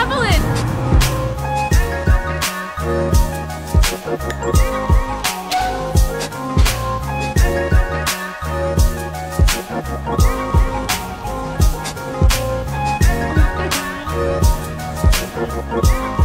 Evelyn. Bye.